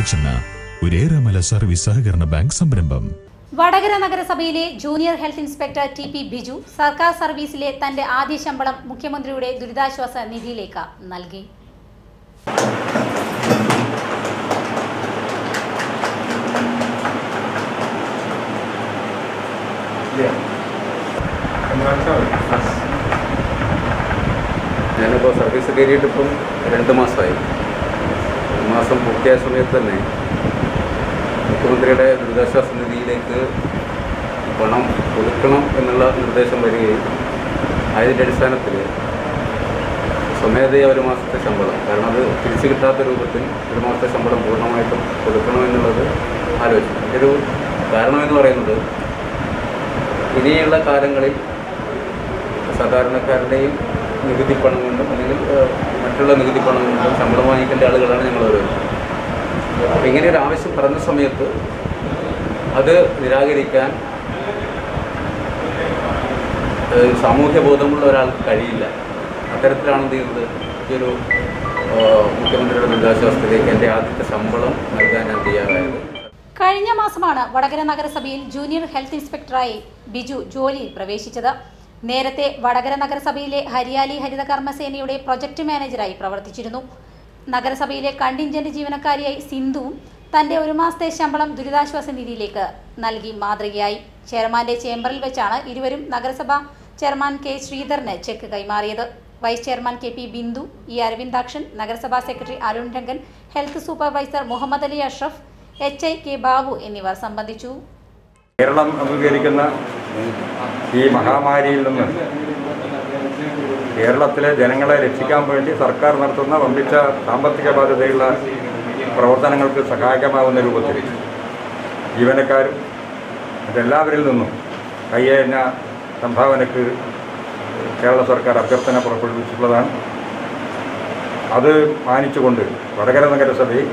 വെളിച്ചെണ്ണ ഒരു ഏറെമല സർവീസ് സഹകരണ ബാങ്ക് സംരംഭം. വടകര നഗരസഭയിലെ junior health inspector T P Biju സർക്കാർ സർവീസിലെ തന്റെ ആദ്യ ശമ്പളം മുഖ്യമന്ത്രിയുടെ ദുരിതാശ്വാസ നിധിയിലേക്ക് നൽകി. ഞാനിപ്പോൾ സർവീസ് കയറിയിട്ട് ഇപ്പം രണ്ട് മാസമായി. മാസം പൂർത്തിയായ സമയത്ത് തന്നെ മുഖ്യമന്ത്രിയുടെ ദുരിതാശ്വാസ നിധിയിലേക്ക് പണം കൊടുക്കണം എന്നുള്ള നിർദ്ദേശം വരികയും അതിന്റെ അടിസ്ഥാനത്തിൽ സ്വമേധയ ഒരു മാസത്തെ ശമ്പളം കാരണം അത് തിരിച്ചു കിട്ടാത്ത രൂപത്തിൽ ഒരു മാസത്തെ ശമ്പളം പൂർണമായിട്ടും കൊടുക്കണമെന്നുള്ളത് ആലോചിച്ചു ഒരു കാരണമെന്ന് പറയുന്നത് ഇനിയുള്ള കാലങ്ങളിൽ സാധാരണക്കാരുടെയും നികുതി പണം കൊണ്ടും അല്ലെങ്കിൽ മറ്റുള്ള നികുതി പണം കൊണ്ടും ശമ്പളം വാങ്ങിക്കേണ്ട ആളുകളാണ് ഞങ്ങൾ ഓരോരുത്തരും അപ്പം ഇങ്ങനെ ഒരു ആവശ്യം പറഞ്ഞ സമയത്ത് അത് നിരാകരിക്കാൻ സാമൂഹ്യ ബോധമുള്ള ഒരാൾക്ക് കഴിയില്ല. അത്തരത്തിലാണ് എന്ത് ചെയ്യുന്നത്? ഒരു മുഖ്യമന്ത്രിയുടെ ദുരിതാശ്വാസത്തിലേക്ക് എന്റെ ആദ്യത്തെ ശമ്പളം നൽകാൻ ഞാൻ തയ്യാറായത്. കഴിഞ്ഞ മാസമാണ് വടകര നഗരസഭയിൽ ജൂനിയർ ഹെൽത്ത് ഇൻസ്പെക്ടറായി ബിജു ജോലിയിൽ പ്രവേശിച്ചത്. നേരത്തെ വടകര നഗരസഭയിലെ ഹരിയാലി ഹരിത കർമ്മസേനയുടെ പ്രൊജക്ട് മാനേജറായി പ്രവർത്തിച്ചിരുന്നു. നഗരസഭയിലെ കണ്ടിൻജന്റ് ജീവനക്കാരിയായി സിന്ധുവും തന്റെ ഒരു മാസത്തെ ശമ്പളം ദുരിതാശ്വാസ നിധിയിലേക്ക് നൽകി മാതൃകയായി. ചെയർമാന്റെ ചേംബറിൽ വെച്ചാണ് ഇരുവരും നഗരസഭ ചെയർമാൻ കെ ശ്രീധരന് ചെക്ക് കൈമാറിയത്. Vice chairman K P Bindu E Aravindakshan നഗരസഭാ secretary Arun Rangan health supervisor Muhammad Ali Ashraf H I K Babu എന്നിവർ സംബന്ധിച്ചു. കേരളം അഭിമുഖീകരിക്കുന്ന ഈ മഹാമാരിയിൽ നിന്ന് കേരളത്തിലെ ജനങ്ങളെ രക്ഷിക്കാൻ വേണ്ടി സർക്കാർ നടത്തുന്ന വമ്പിച്ച സാമ്പത്തിക ബാധ്യതയുള്ള പ്രവർത്തനങ്ങൾക്ക് സഹായകമാകുന്ന രൂപത്തിൽ ജീവനക്കാരും മറ്റെല്ലാവരിൽ നിന്നും കയ്യേഞ്ഞ സംഭാവനയ്ക്ക് കേരള സർക്കാർ അഭ്യർത്ഥന പുറപ്പെടുവിച്ചിട്ടുള്ളതാണ്. അത് മാനിച്ചുകൊണ്ട് വടകര നഗരസഭയിൽ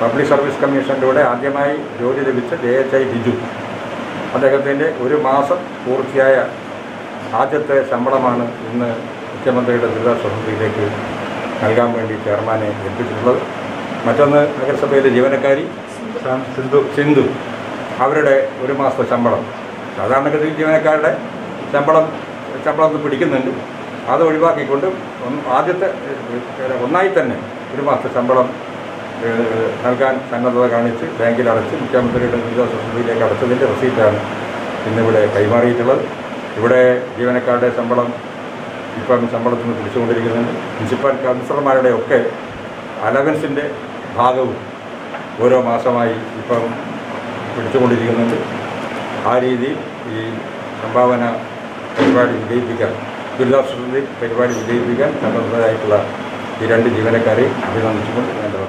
പബ്ലിക് സർവീസ് കമ്മീഷനിലൂടെ ആദ്യമായി ജോലി ലഭിച്ച ജെ എച്ച് ഐ ബിജു അദ്ദേഹത്തിന്റെ ഒരു മാസം പൂർത്തിയായ ആദ്യത്തെ ശമ്പളമാണ് ഇന്ന് മുഖ്യമന്ത്രിയുടെ ദുരിതാശ്വാസ നിധിയിലേക്ക് നൽകാൻ വേണ്ടി ചെയർമാനെ ഏൽപ്പിച്ചിട്ടുള്ളത്. മറ്റൊന്ന് നഗരസഭയിലെ ജീവനക്കാരി സിന്ധു സിന്ധു അവരുടെ ഒരു മാസത്തെ ശമ്പളം. സാധാരണഗതിയിൽ ജീവനക്കാരുടെ ശമ്പളം ശമ്പളം പിടിക്കുന്നുണ്ട്. അത് ഒഴിവാക്കിക്കൊണ്ട് ഒന്ന് ആദ്യത്തെ ഒന്നായി തന്നെ ഒരു മാസത്തെ ശമ്പളം നൽകാൻ സന്നദ്ധത കാണിച്ച് ബാങ്കിൽ അടച്ച് മുഖ്യമന്ത്രിയുടെ ദുരിതാശ്വാസ നിധിയിലേക്ക് അടച്ചതിന്റെ റെസീറ്റാണ് ഇന്നിവിടെ കൈമാറിയിട്ടുള്ളത്. ഇവിടെ ജീവനക്കാരുടെ ശമ്പളം ഇപ്പം ശമ്പളത്തിൽ നിന്ന് പിടിച്ചുകൊണ്ടിരിക്കുന്നുണ്ട്. മുനിസിപ്പൽ കൗൺസിലർമാരുടെ ഒക്കെ അലവൻസിന്റെ ഭാഗവും ഓരോ മാസമായി ഇപ്പം പിടിച്ചുകൊണ്ടിരിക്കുന്നുണ്ട്. ആ രീതിയിൽ ഈ സംഭാവന പരിപാടി വിജയിപ്പിക്കാൻ ദുരിതാശ്വാസ നിധി പരിപാടി വിജയിപ്പിക്കാൻ സന്നദ്ധരായിട്ടുള്ള ഈ രണ്ട് ജീവനക്കാരെയും അഭിനന്ദിച്ചുകൊണ്ട് വേണ്ടത്